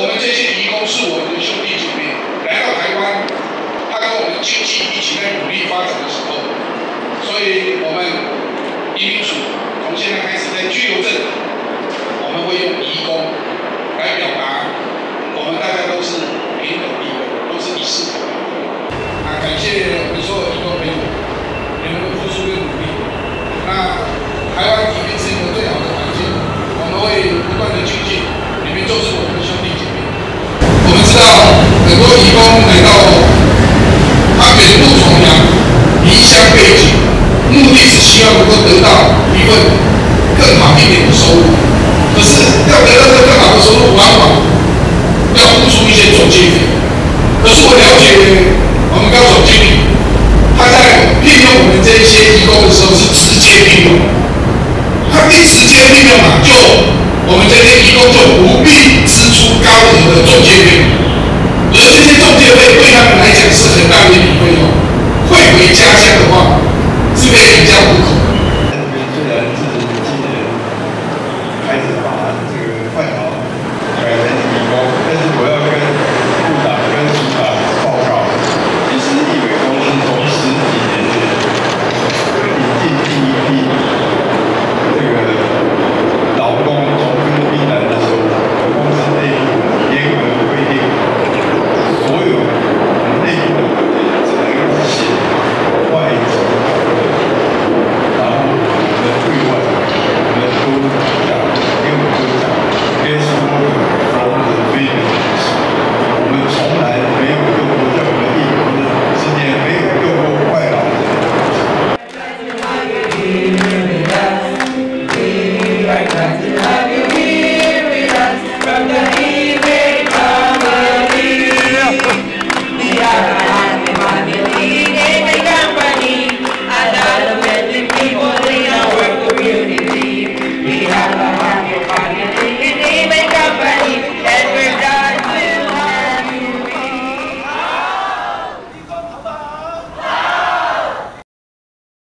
我们这些民工是我们的兄弟姐妹，来到台湾，他跟我们亲戚一起在努力发展的时候，所以我们移民署从现在开始在居留证。我们知道很多移工来到，他远路重洋，离乡背井，目的是希望能够得到一份更好一点的收入。可是要得到这更好的收入，往往要付出一些中介费。可是我了解我们高总经理，他在聘用我们这一些移工的时候是直接聘用，他一直接聘用嘛，就我们这些移工就不必支出高额的中介费，而这些中介费对他们来讲是很大的一笔费用，会回家乡的话是可以养家糊口。Right glad to have you here with us from the